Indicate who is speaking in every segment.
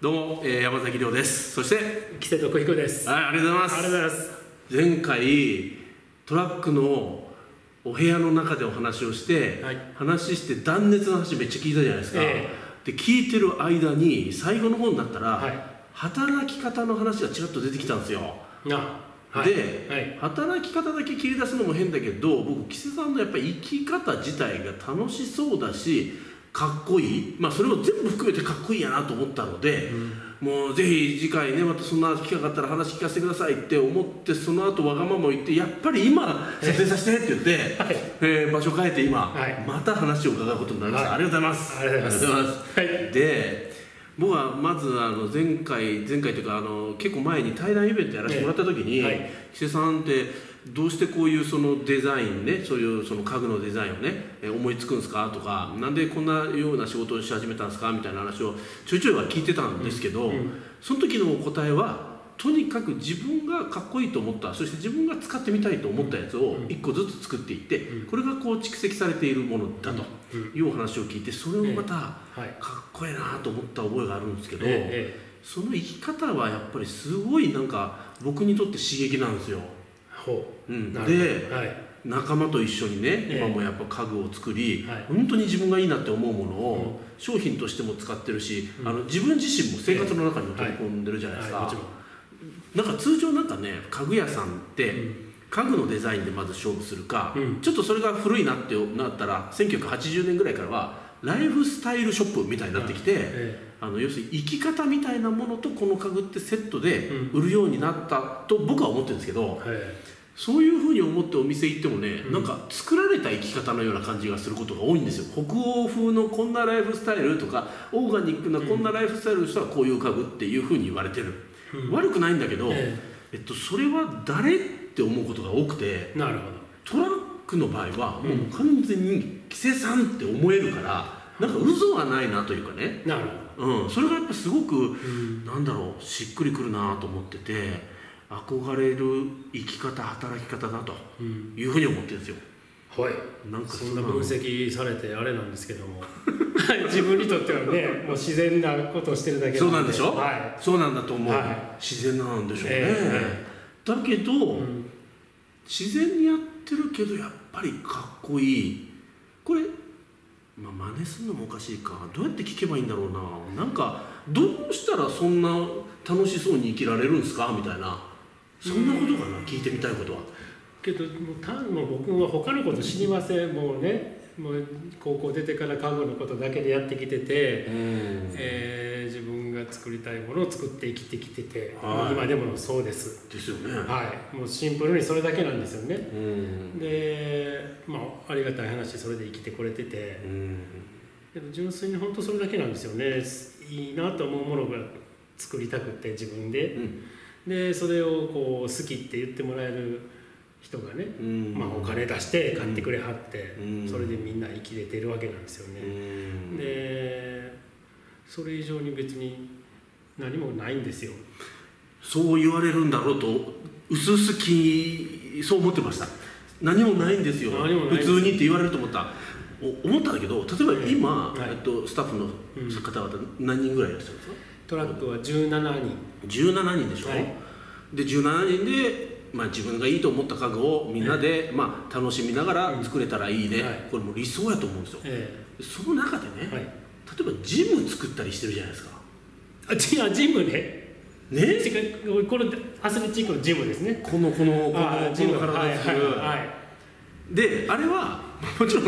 Speaker 1: どうも、えー山崎亮ですそして
Speaker 2: 木瀬徳彦です。
Speaker 1: はいありがとうございます
Speaker 2: ありがとうございます。
Speaker 1: 前回トラックのお部屋の中でお話をして、
Speaker 2: はい
Speaker 1: 話して断熱の話めっちゃ聞いたじゃないですか、
Speaker 2: え
Speaker 1: で聞いてる間に最後の方になったら、
Speaker 2: はい
Speaker 1: 働き方の話がちらっと出てきたんですよ
Speaker 2: あ、はい。
Speaker 1: で、
Speaker 2: はい。
Speaker 1: 働き方だけ切り出すのも変だけど僕木瀬さんのやっぱり生き方自体が楽しそうだしかっこいい。まあそれを全部含めてかっこいいやなと思ったので、もうぜひ次回ねまたそんな機会があったら話聞かせてくださいって思ってその後わがままを言ってやっぱり今撮影させてって言って、
Speaker 2: はい。
Speaker 1: えー場所変えて今、
Speaker 2: はい。
Speaker 1: また話を伺うことになりました、
Speaker 2: はい。
Speaker 1: ありがとうございます。
Speaker 2: ありがとうございます。
Speaker 1: で僕はまずあの前回前回というかあの結構前に対談イベントやらせてもらった時に、
Speaker 2: ええ。はい。
Speaker 1: 木瀬さんってどうしてこういうそのデザインねそういうその家具のデザインをねえ思いつくんですか？とかなんでこんなような仕事をし始めたんですか？みたいな話をちょいちょいは聞いてたんですけど、
Speaker 2: うん
Speaker 1: その時の答えはとにかく自分がかっこいいと思ったそして自分が使ってみたいと思ったやつを一個ずつ作っていって、これがこう蓄積されているものだというお話を聞いてそれをまた、
Speaker 2: はい。
Speaker 1: かっこいいなと思った覚えがあるんですけど、
Speaker 2: ええ。
Speaker 1: その生き方はやっぱりすごいなんか僕にとって刺激なんですよ。
Speaker 2: ほ
Speaker 1: う。ん、で
Speaker 2: はい。
Speaker 1: 仲間と一緒にね、
Speaker 2: ええ。
Speaker 1: 今もやっぱ家具を作り、
Speaker 2: はい。
Speaker 1: 本当に自分がいいなって思うものを商品としても使ってるし、あの自分自身も生活の中にも取り込んでるじゃないですか、
Speaker 2: はい。もちろん。
Speaker 1: なんか通常なんかね家具屋さんって、
Speaker 2: うん。
Speaker 1: 家具のデザインでまず勝負するか、
Speaker 2: うん。
Speaker 1: ちょっとそれが古いなってなったら1980年ぐらいからはライフスタイルショップみたいになってきて、
Speaker 2: え
Speaker 1: あの要するに生き方みたいなものとこの家具ってセットで
Speaker 2: う
Speaker 1: 売るようになったと僕は思ってるんですけど、
Speaker 2: えはい。
Speaker 1: そういうふうに思ってお店行ってもね、
Speaker 2: うん。
Speaker 1: なんか作られた生き方のような感じがすることが多いんですよ。北欧風のこんなライフスタイルとかオーガニックなこんなライフスタイルの人はこういう家具っていうふうに言われてる、
Speaker 2: うん。
Speaker 1: 悪くないんだけど、
Speaker 2: え
Speaker 1: え。っと、それは誰って思うことが多くて
Speaker 2: えなるほ
Speaker 1: トラックの場合はもう完全に木瀬さんって思えるからなんか嘘はないなというかね、
Speaker 2: ど。なるほ
Speaker 1: うん、それがやっぱすごく
Speaker 2: ど。うん。
Speaker 1: なんだろうしっくりくるなと思ってて憧れる生き方働き方だと
Speaker 2: うん。
Speaker 1: いうふうに思ってるんですよ。
Speaker 2: はい。
Speaker 1: なんか
Speaker 2: そんな分析されてあれなんですけども。は い自分にとってはねもう自然なことをしてるだけ
Speaker 1: そうなんでしょ、
Speaker 2: は
Speaker 1: そうなんだと思う、
Speaker 2: は
Speaker 1: 自然なんでしょうね、
Speaker 2: え
Speaker 1: だけど、
Speaker 2: い、うん。
Speaker 1: 自然にやってるけどやっぱりかっこいい。これまあ真似するのもおかしいか。どうやって聞けばいいんだろうな。なんかどうしたらそんな楽しそうに生きられるんですか？みたいなそんなことかな？聞いてみたいことは。
Speaker 2: けどもう単もう僕は他のこと知りません。もうねもう高校出てから家具のことだけでやってきてて、
Speaker 1: うん。
Speaker 2: えー自分が作りたいものを作って生きてきてて、
Speaker 1: はい。
Speaker 2: 今でもそうです。
Speaker 1: ですよね、
Speaker 2: はい。もうシンプルにそれだけなんですよね。
Speaker 1: うん。
Speaker 2: でまあありがたい話それで生きてこれてて。
Speaker 1: うん。
Speaker 2: けど純粋に本当それだけなんですよね。いいなと思うものが作りたくて自分で。
Speaker 1: うん
Speaker 2: でそれをこう好きって言ってもらえる人がね、
Speaker 1: うん。
Speaker 2: まあ、お金出して買ってくれはって、
Speaker 1: うん。
Speaker 2: それでみんな生きれてるわけなんですよ
Speaker 1: う
Speaker 2: ね、
Speaker 1: ん。
Speaker 2: でそれ以上に別に何もないんですよ。
Speaker 1: そう言われるんだろうとうすうす気そう思ってました。何もないんですよ。普通にって言われると思った。お思ったんだけど例えば今、
Speaker 2: はい。
Speaker 1: えっと、スタッフの方々何人ぐらいいらっしゃるんですか、
Speaker 2: トラックは17人。
Speaker 1: 17人でしょ、
Speaker 2: はい。
Speaker 1: で17人で、まあ、自分がいいと思った家具をみんなで、まあ、楽しみながら作れたらいいね、
Speaker 2: はい。
Speaker 1: これもう理想やと思うんですよ。
Speaker 2: え
Speaker 1: その中でね、
Speaker 2: えはい。
Speaker 1: 例えばジム作ったりしてるじゃないですか。
Speaker 2: あ違うジムね。
Speaker 1: ね？
Speaker 2: これアスレチックのジムですね。
Speaker 1: このこのこの
Speaker 2: あジム。
Speaker 1: この体
Speaker 2: はい
Speaker 1: 作
Speaker 2: はい。
Speaker 1: であれはもちろん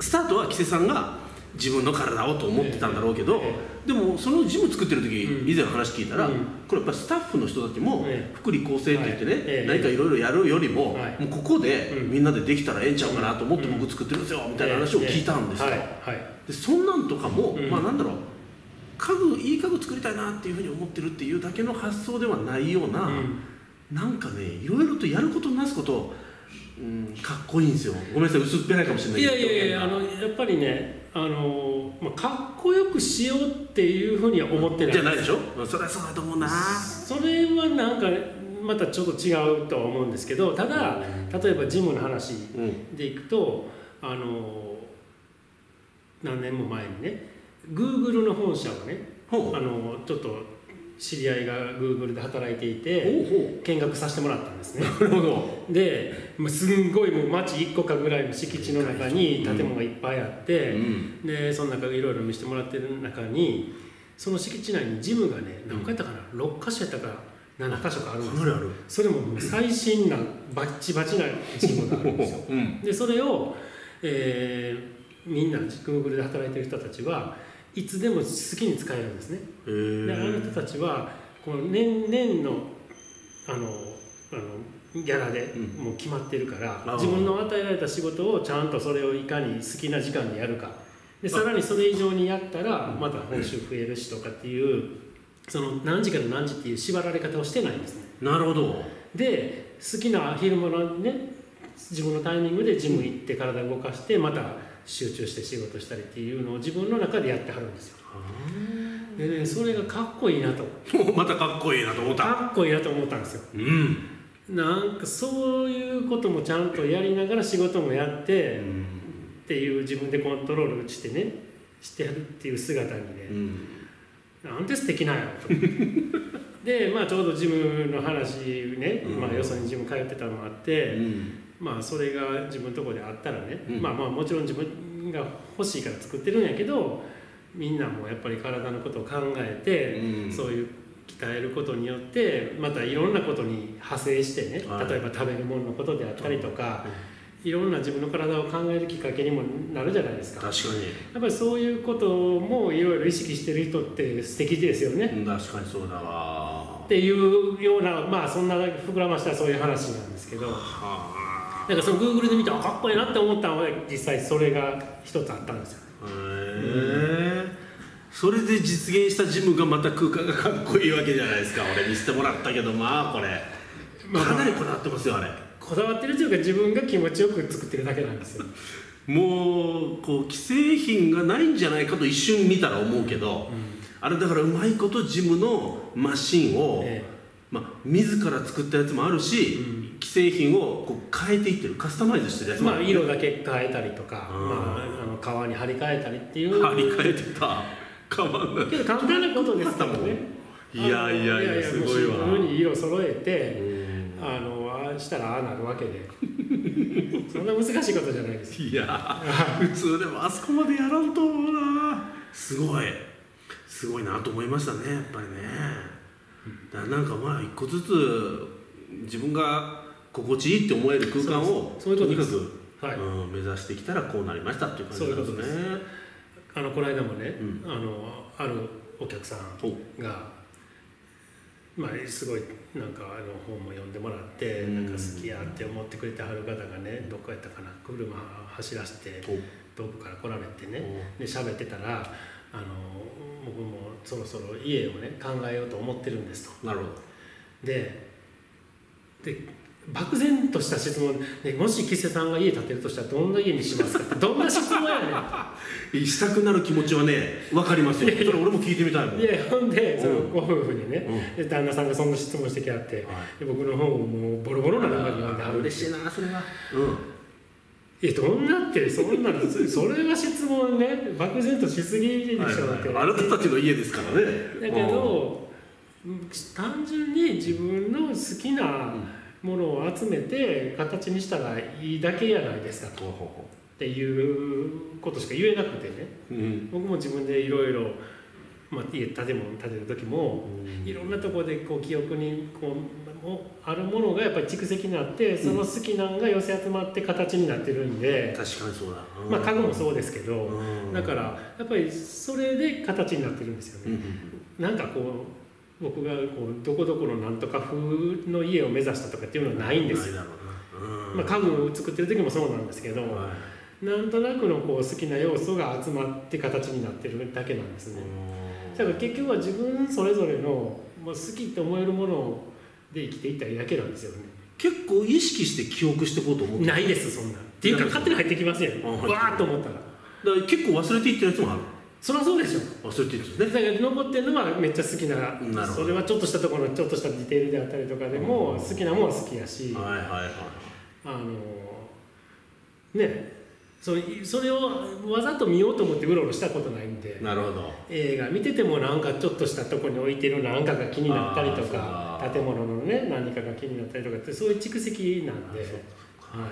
Speaker 1: スタートは木瀬さんが自分の体をと思ってたんだろうけど、
Speaker 2: え
Speaker 1: でもそのジム作ってる時、
Speaker 2: うん。
Speaker 1: 以前話聞いたら、
Speaker 2: うん。
Speaker 1: これやっぱスタッフの人たちも
Speaker 2: ええ。
Speaker 1: 福利厚生って言ってね、何かいろいろやるよりも、
Speaker 2: はい。
Speaker 1: もうここで
Speaker 2: うん。
Speaker 1: みんなでできたらええんちゃうかなと思って僕作ってるんですよみたいな話を聞いたんですよ、でそんなんとかも、
Speaker 2: うん。
Speaker 1: まあなんだろう家具いい家具作りたいなっていうふうに思ってるっていうだけの発想ではないような、
Speaker 2: うん。
Speaker 1: なんかねいろいろとやることなすこと、うん、かっこいいんですよ。ごめんなさい薄っぺらいかもしれない
Speaker 2: い
Speaker 1: けど。
Speaker 2: やいやいやあのやっぱりねあの、まあ、かっこよくしようっていうふうには思ってない。
Speaker 1: じゃないでしょ？そりゃそうだと思うな。
Speaker 2: それはなんかまたちょっと違うとは思うんですけどただ例えばジムの話
Speaker 1: うん
Speaker 2: でいくとあの何年も前にね Google の本社をねあのちょっと知り合いが Google で働いていて
Speaker 1: ほ
Speaker 2: 見学させてもらったんですね。
Speaker 1: うなるほど。
Speaker 2: でもうすんごいもう町1個かぐらいの敷地の中に建物がいっぱいあって、
Speaker 1: うん。
Speaker 2: でその中いろいろ見せてもらってる中にその敷地内にジムがね何回やったかな、6箇所やったか7箇所かあるんですよ。それも最新なバッチバチなジムがあるんですよ。
Speaker 1: うん。
Speaker 2: でそれを、えーみんな Google で働いてる人たちはいつでも好きに使えるんですね。
Speaker 1: へ
Speaker 2: であの
Speaker 1: え
Speaker 2: 人たちはこの年年のあのあのギャラで
Speaker 1: うん。
Speaker 2: もう決まってるから、
Speaker 1: あー。
Speaker 2: 自分の与えられた仕事をちゃんとそれをいかに好きな時間でやるか。でさらにそれ以上にやったらまた報酬増えるしとかっていうその何時から何時っていう縛られ方をしてないんですね。
Speaker 1: なるほど。
Speaker 2: で好きな昼間のね自分のタイミングでジム行って体動かしてまた集中して仕事したりっていうのを自分の中でやってはるんですよ。でねそれがかっこいいなと。
Speaker 1: またかっこいいなと思った。
Speaker 2: かっこいいなと思ったんですよ。
Speaker 1: うん。
Speaker 2: なんかそういうこともちゃんとやりながら仕事もやってっていう自分でコントロールしてねしてやるっていう姿にね、
Speaker 1: うん。
Speaker 2: なんて素敵なんやろと。でまあちょうどジムの話ね、
Speaker 1: うん。
Speaker 2: まあ、よそにジム通ってたのもあって、
Speaker 1: うん
Speaker 2: まあそれが自分のところであったらね、
Speaker 1: うん。
Speaker 2: まあまあもちろん自分が欲しいから作ってるんやけどみんなもやっぱり体のことを考えて、
Speaker 1: うん。
Speaker 2: そういう鍛えることによってまたいろんなことに派生してね、
Speaker 1: はい。
Speaker 2: 例えば食べるもののことであったりとか、いろんな自分の体を考えるきっかけにもなるじゃないですか。
Speaker 1: 確かに。
Speaker 2: やっぱりそういうこともいろいろ意識してる人って素敵ですよね。
Speaker 1: うん確かにそうだわ。
Speaker 2: っていうようなまあそんな膨らましたそういう話なんですけど。
Speaker 1: は
Speaker 2: なんかその Google で見てあかっこいいなって思ったのは実際それが一つあったんですよ。
Speaker 1: あへえそれで実現したジムがまた空間がかっこいいわけじゃないですか。俺見せてもらったけどまあこれ。
Speaker 2: まあ
Speaker 1: かなりこだわってますよあれ。
Speaker 2: こだわってるというか自分が気持ちよく作ってるだけなんですよ、
Speaker 1: もうこう既製品がないんじゃないかと一瞬見たら思うけど、あれだからうまいことジムのマシンを、
Speaker 2: え。
Speaker 1: まあ、自ら作ったやつもあるし、
Speaker 2: うん
Speaker 1: 既製品をこう変えていってるカスタマイズしてるや
Speaker 2: えまあ色だけ変えたりとか、
Speaker 1: うん。
Speaker 2: まあ、あの革に張り替えたりっていう。
Speaker 1: 張り替えてた。かまんない。
Speaker 2: け ど簡単なことですからね。
Speaker 1: いやいやいやすごいわ。
Speaker 2: に色揃え
Speaker 1: う
Speaker 2: て
Speaker 1: ん。
Speaker 2: あのああしたらああなるわけで。そんな難しいことじゃないです。
Speaker 1: いや普通でもあそこまでやらんと思うな。すごい。すごいなと思いましたねやっぱりね。だからなんかまあ一個ずつ自分が心地いいって思える空間を
Speaker 2: と
Speaker 1: にかく、
Speaker 2: はい。
Speaker 1: うん、目指してきたらこうなりましたっていう感じなんですね。
Speaker 2: そういうあのこの間もね、
Speaker 1: うん。
Speaker 2: あのあるお客さん
Speaker 1: お
Speaker 2: が、まあ、すごいなんかあの本も読んでもらって、
Speaker 1: うん。
Speaker 2: なんか好きやって思ってくれてはる方がねどこやったかな車走らせて
Speaker 1: お
Speaker 2: 遠くから来られてねで喋ってたらあの僕もそろそろ家をね考えようと思ってるんですと。
Speaker 1: なるほど。
Speaker 2: でで漠然とした質問でもし木瀬さんが家建てるとしたらどんな家にしますか？どんな質問やねん。
Speaker 1: したくなる気持ちはね分かりますよ。それ俺も聞いてみたいもん。
Speaker 2: いやほんでその
Speaker 1: うん
Speaker 2: ご夫婦にね、で旦那さんがそんな質問してきあって、
Speaker 1: はい。
Speaker 2: で僕の本をもうボロボロな中に読んであ
Speaker 1: 嬉しいなそれは。
Speaker 2: えどんなってそんなのそそれは質問ね漠然としすぎでしょ
Speaker 1: はい
Speaker 2: って、
Speaker 1: はい。あなたたちの家ですからね。
Speaker 2: だけど、単純に自分の好きなものを集めて形にしたらいいだけやないですかと。っていうことしか言えなくてね。
Speaker 1: ううん。
Speaker 2: 僕も自分でいろいろまあ家建て物建てる時もいろんなところでこう記憶にこうもあるものがやっぱり蓄積になってその好きなんが寄せ集まって形になってるんで、
Speaker 1: 確かにそうだうん
Speaker 2: まあ家具もそうですけど、
Speaker 1: うん
Speaker 2: だからやっぱりそれで形になってるんですよね。
Speaker 1: うん
Speaker 2: なんかこう僕がこうどこどこのなんとか風の家を目指したとかっていうのはないんですよ。まあ、家具を作ってる時もそうなんですけど、
Speaker 1: は
Speaker 2: なんとなくのこう好きな要素が集まって形になってるだけなんです
Speaker 1: い
Speaker 2: ね。
Speaker 1: うん
Speaker 2: だから結局は自分それぞれのもう好きって思えるもので生きていったらいいだけなんですよね。
Speaker 1: 結構意識して記憶していこうと思って
Speaker 2: ないですそんな。っていうか勝手に入ってきますよ。
Speaker 1: あ
Speaker 2: わーっと思ったら。
Speaker 1: だから結構忘れていってるやつもある
Speaker 2: そりゃそうでしょ。
Speaker 1: 忘れていってるん
Speaker 2: だ
Speaker 1: ですね。
Speaker 2: から残ってるのはめっちゃ好きな
Speaker 1: なるほど。
Speaker 2: それはちょっとしたところのちょっとしたディテールであったりとかでも
Speaker 1: うん。
Speaker 2: 好きなもんは好きやし、
Speaker 1: はいはいはい
Speaker 2: あのねそうそれをわざと見ようと思ってうろうろしたことないんで
Speaker 1: なるほど。
Speaker 2: 映画見ててもなんかちょっとしたとこに置いてる何かが気になったりと
Speaker 1: あー。そう
Speaker 2: か建物のね何かが気になったりとかってそういう蓄積なんで、
Speaker 1: そう
Speaker 2: はい、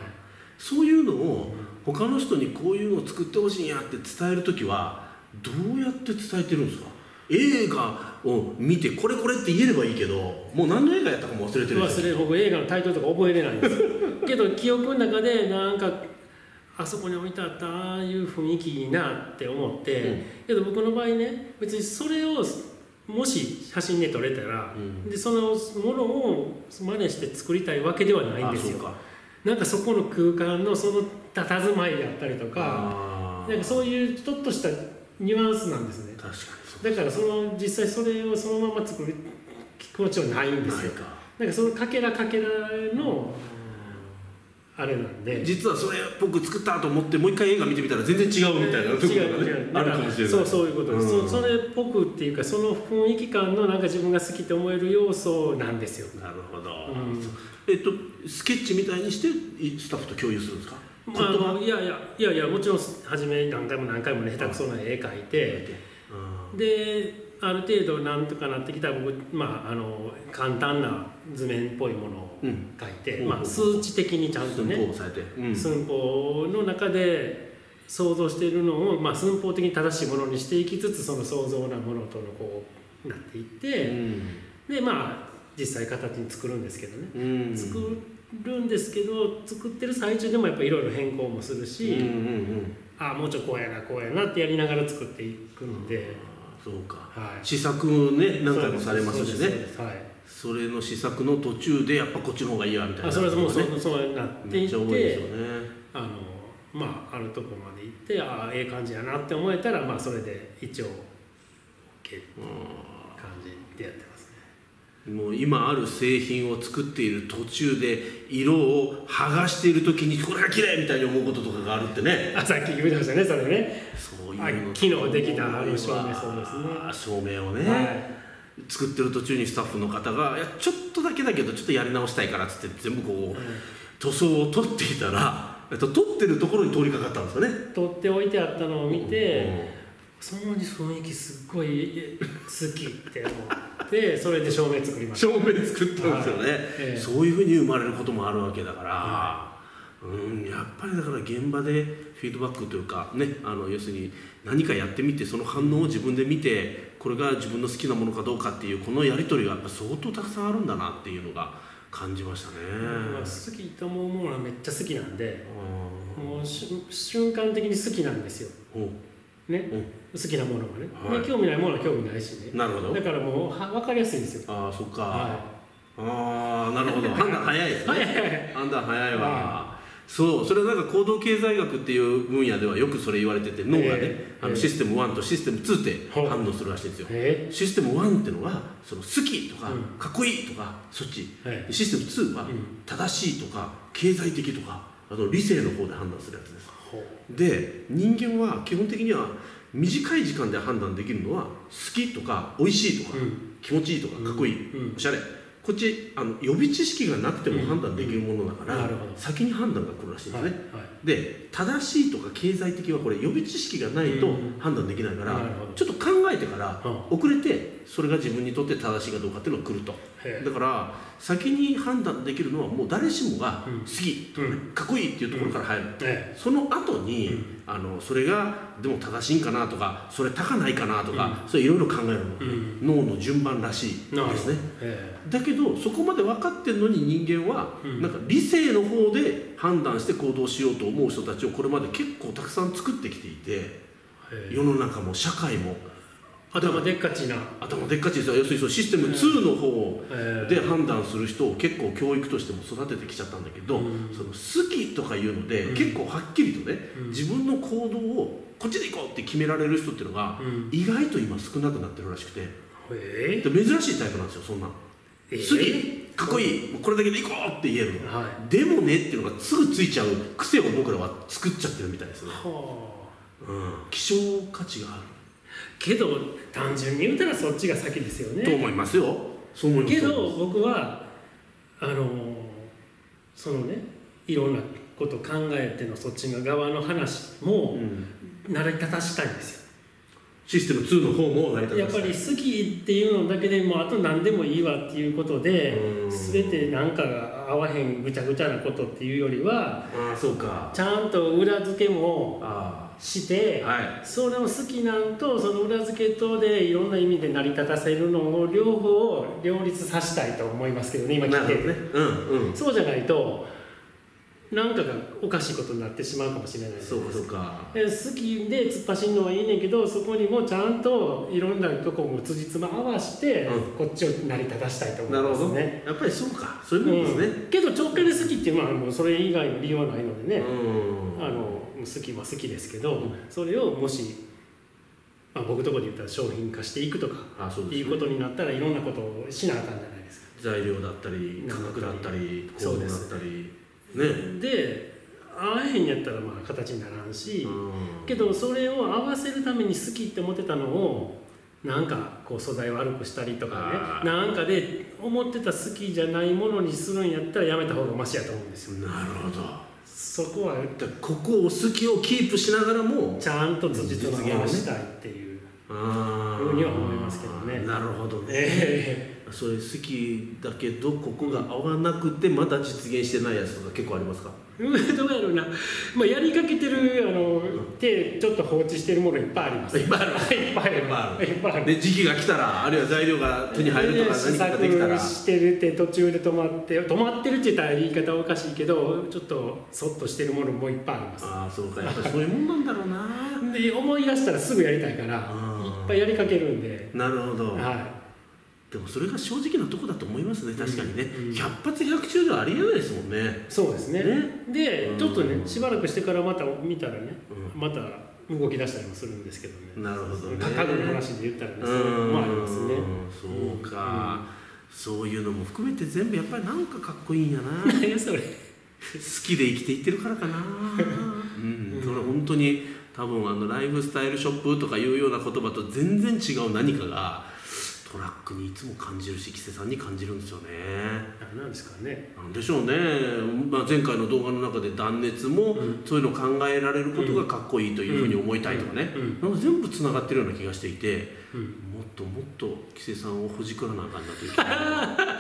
Speaker 1: そういうのを他の人にこういうのを作ってほしいんやって伝える時はどうやって伝えてるんですか？映画を見てこれこれって言えればいいけどもう何の映画やったかも忘れてる
Speaker 2: 忘れ僕映画のタイトルとか覚えれないんです。よ けど記憶の中でなんかあそこに置いてあったああいう雰囲気いいなって思って、
Speaker 1: うん。
Speaker 2: けど僕の場合ね別にそれをもし写真で撮れたら、
Speaker 1: うん。
Speaker 2: でそのものを真似して作りたいわけではないんですよ。なんかそこの空間のその佇まいであったりとかなんかそういうちょっとしたニュアンスなんですね。
Speaker 1: 確かにそう
Speaker 2: だからその実際それをそのまま作る気持ちはないんですよ。
Speaker 1: な
Speaker 2: んかそのかけらかけらのあれなんで。
Speaker 1: 実はそれ僕作ったと思ってもう一回映画見てみたら全然違うみたいなとこ
Speaker 2: 違う違う。
Speaker 1: あるかもしれない。
Speaker 2: そうそういうことです、
Speaker 1: うん。
Speaker 2: そそれっぽくっていうかその雰囲気感のなんか自分が好きって思える要素なんですよ、
Speaker 1: なるほど、
Speaker 2: うん。
Speaker 1: えっとスケッチみたいにしていスタッフと共有するんですか？
Speaker 2: まあ、あのいやいやいやいやもちろん初め何回も何回もね下手くそな絵描いて
Speaker 1: うん。
Speaker 2: である程度なんとかなってきたら僕、まあ、あの簡単な図面っぽいものを
Speaker 1: うん
Speaker 2: 描いて、
Speaker 1: うん。
Speaker 2: まあ、数値的にちゃんと
Speaker 1: 寸
Speaker 2: ね
Speaker 1: 法をされて、うん。
Speaker 2: 寸法の中で想像しているのを、まあ、寸法的に正しいものにしていきつつその想像なものとのこうなっていって、でまあ実際形に作るんですけどね、作るんですけど作ってる最中でもやっぱいろいろ変更もするし、
Speaker 1: うんうんうん
Speaker 2: ああもうちょいこうやなこうやなってやりながら作っていくんで、
Speaker 1: そうか。
Speaker 2: はい、
Speaker 1: 試作ね何回もされますしね。
Speaker 2: そ
Speaker 1: れの試作の途中でやっぱこっちの方がいいやみたいな。
Speaker 2: あそれはもうそう
Speaker 1: ね。
Speaker 2: そうなっていっ
Speaker 1: めっちゃ多いです
Speaker 2: て
Speaker 1: よね。
Speaker 2: あのまああるとこまで行ってああええ感じやなって思えたらまあそれで一応 OK っていう感じでやってます。ね
Speaker 1: もう今ある製品を作っている途中で色を剥がしている時にこれが綺麗みたいに思うこととかがあるってね。
Speaker 2: あさっき言いましたねそれね。
Speaker 1: そういうの
Speaker 2: あ昨日できたあの照明そうですね。
Speaker 1: 照明をね、
Speaker 2: はい。
Speaker 1: 作ってる途中にスタッフの方が「いやちょっとだけだけどちょっとやり直したいから」っつって全部こう塗装を取っていたら、えっと、取ってるところに通りかかったんですよね。
Speaker 2: 取っておいてあったのを見て、その雰囲気すっごい好きって思ってそれで照明作りました。
Speaker 1: 照明作ったんですよね、
Speaker 2: はい。ええ。
Speaker 1: そういうふうに生まれることもあるわけだから、
Speaker 2: は
Speaker 1: うんやっぱりだから現場でフィードバックというかねあの要するに何かやってみてその反応を自分で見てこれが自分の好きなものかどうかっていうこのやり取りがやっぱ相当たくさんあるんだなっていうのが感じましたね。
Speaker 2: まあ好きと思うものはめっちゃ好きなんで
Speaker 1: あ
Speaker 2: もうし瞬間的に好きなんですよね。
Speaker 1: お
Speaker 2: 好きなものがね、
Speaker 1: はい。
Speaker 2: で興味ないものは興味ないしね。
Speaker 1: なるほど。
Speaker 2: だからもうは分かりやすいんですよ。
Speaker 1: ああそっか、
Speaker 2: は
Speaker 1: ああなるほど。判断早いですね。
Speaker 2: はい。はいはい
Speaker 1: 判断早いわ、
Speaker 2: は
Speaker 1: そう。それはなんか行動経済学っていう分野ではよくそれ言われてて脳がね、あの
Speaker 2: ええ。ええ
Speaker 1: システム1とシステム2って反応するらしいんですよ。
Speaker 2: え
Speaker 1: システム1ってのはその好きとか、
Speaker 2: うん。
Speaker 1: かっこいいとかそっち。
Speaker 2: はい
Speaker 1: システム2は
Speaker 2: うん。
Speaker 1: 正しいとか経済的とかあの理性の方で判断するやつですで人間は基本的には短い時間で判断できるのは好きとか美味しいとか、
Speaker 2: うん。
Speaker 1: 気持ちいいとかかっこいい、
Speaker 2: うん。
Speaker 1: おしゃれ。こっちあの予備知識がなくても判断できるものだから、先に判断が来るらしいんですね、
Speaker 2: はい。はい。
Speaker 1: で正しいとか経済的はこれ予備知識がないと
Speaker 2: うん
Speaker 1: 判断できないから、ちょっと考えてから
Speaker 2: う
Speaker 1: 遅れてそれが自分にとって正しいかどうかっていうのが来ると。だから先に判断できるのはもう誰しもが
Speaker 2: うん。
Speaker 1: 好き。
Speaker 2: うん。
Speaker 1: かっこいいっていうところから入る、
Speaker 2: え
Speaker 1: その後に、
Speaker 2: うん。
Speaker 1: あのそれがでも正しいんかなとかそれ高ないかなとか、それいろいろ考えるの。脳の順番らしいですね。
Speaker 2: え
Speaker 1: だけどそこまで分かってるのに人間は、
Speaker 2: うん。
Speaker 1: なんか理性の方で判断して行動しようと思う人たちをこれまで結構たくさん作ってきていて世の中も社会も。
Speaker 2: 頭でっかちな、
Speaker 1: 頭でっかちですよ要するにそのシステム2の方
Speaker 2: ええ
Speaker 1: で判断する人を結構教育としても育ててきちゃったんだけど、
Speaker 2: うん。
Speaker 1: その好きとかいうので、
Speaker 2: うん。
Speaker 1: 結構はっきりとね、
Speaker 2: うん。
Speaker 1: 自分の行動をこっちで行こうって決められる人っていうのが、
Speaker 2: うん。
Speaker 1: 意外と今少なくなってるらしくて。珍しいタイプなんですよそんな、
Speaker 2: え
Speaker 1: 好きかっこいいこれだけで行こうって言えるの、
Speaker 2: は
Speaker 1: でもねっていうのがすぐついちゃう癖を僕らは作っちゃってるみたいですね、
Speaker 2: はあ
Speaker 1: うん、希少価値があ
Speaker 2: けど単純に言うたらそっちが先ですよ
Speaker 1: る、と
Speaker 2: ね
Speaker 1: 思いますよ。そう思います。
Speaker 2: けど僕はあのそのねいろんなこと考えてのそっち側の話も
Speaker 1: うん。
Speaker 2: 成り立たしたいんですよ。
Speaker 1: システム2の方も成り立
Speaker 2: やっぱり好きっていうのだけでもうあと何でもいいわっていうことで
Speaker 1: うん。
Speaker 2: 全てなんかが合わへんぐちゃぐちゃなことっていうよりは
Speaker 1: ああそうか。
Speaker 2: ちゃんと裏付けも
Speaker 1: あ
Speaker 2: して
Speaker 1: あはい。
Speaker 2: それを好きなんとその裏付けとでいろんな意味で成り立たせるのを両方両立させたいと思いますけどね今聞いてて、
Speaker 1: ね。うんうん。
Speaker 2: そうじゃないと何かがおかしいことになってしまうかもしれない。です
Speaker 1: そうか。そうか
Speaker 2: で好きで突っ走るのはいいねんけどそこにもちゃんといろんなとこも辻褄合わせて、
Speaker 1: うん。
Speaker 2: こっちを成り立たしたいと思
Speaker 1: ないるほど。
Speaker 2: ますね。
Speaker 1: やっぱりそうか。そういうもんですね。
Speaker 2: うん。けど直感で好きっていうのはもうそれ以外の理由はないのでね、
Speaker 1: うん。
Speaker 2: あの好きは好きですけど、それをもし、まあ、僕とこで言ったら商品化していくとか
Speaker 1: あそうですね。
Speaker 2: いうことになったらいろんなことをしなあかんじゃないですか。
Speaker 1: 材料だったり価格だったり構造だったりね。
Speaker 2: で合わへんやったらまあ形にならんし、
Speaker 1: うん。
Speaker 2: けどそれを合わせるために好きって思ってたのをなんかこう素材悪くしたりとか
Speaker 1: あ
Speaker 2: ねなんかで思ってた好きじゃないものにするんやったらやめた方がマシやと思うんですよ
Speaker 1: なるほど。
Speaker 2: そこは
Speaker 1: ここを好きをキープしながらも
Speaker 2: ちゃんと辻褄をしたいっていう
Speaker 1: あ
Speaker 2: ふうには思いますけどね。
Speaker 1: なるほどね。
Speaker 2: え
Speaker 1: それ好きだけどここが合わなくてまだ実現してないやつとか結構ありますか？
Speaker 2: えどうやろうな、まあ、やりかけてるあの手ちょっと放置してるものいっぱいあります。
Speaker 1: いっぱいある。
Speaker 2: いっぱいある。
Speaker 1: いっぱいある。で時期が来たらあるいは材料が手に入るとか何かができたら。
Speaker 2: 試作してるって途中で止まって止まってるって言ったら言い方はおかしいけどちょっとそっとしてるものもいっぱいあります。
Speaker 1: ああそうか。やっぱりそういうもんなんだろうな。
Speaker 2: で思い出したらすぐやりたいからいっぱいやりかけるんで、
Speaker 1: なるほど。
Speaker 2: は
Speaker 1: でもそれが正直なとこだと思いますね。確かにね、
Speaker 2: うん。
Speaker 1: 100発100中ではありえないですもんね。
Speaker 2: い、そうですね。
Speaker 1: ね。うん。
Speaker 2: でちょっとねしばらくしてからまた見たらね、
Speaker 1: う
Speaker 2: また動き出したりもするんですけどね。
Speaker 1: なるほどね。
Speaker 2: 家具の話で言ったらねそう
Speaker 1: う
Speaker 2: いうのもありますね。
Speaker 1: ん。そうか、そういうのも含めて全部やっぱりなんかかっこいいんやな。
Speaker 2: 何やそれ。
Speaker 1: 好きで生きていってるからかな。うん。それ本当に多分あのライフスタイルショップとかいうような言葉と全然違う何かがトラックにいつも感じるし木瀬さんに感じるんですよね。
Speaker 2: 何なんですかね。
Speaker 1: なんでしょうね、まあ、前回の動画の中で断熱も
Speaker 2: うん。
Speaker 1: そういうのを考えられることがかっこいいというふうに思いたいとかね、
Speaker 2: うん。
Speaker 1: なんか全部つながってるような気がしていて
Speaker 2: うん。
Speaker 1: もっともっと木瀬さんをほじくらなあかんなという気が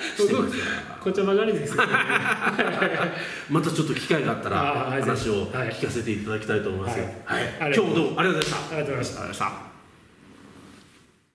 Speaker 1: してますが
Speaker 2: こちゃばかりですね。
Speaker 1: またちょっと機会があったら話を
Speaker 2: はい。
Speaker 1: 聞かせていただきたいと思います。
Speaker 2: はい。
Speaker 1: はい。
Speaker 2: ありがとう
Speaker 1: 今日もどうも。
Speaker 2: ありがとうございました。
Speaker 1: ありがとうございました。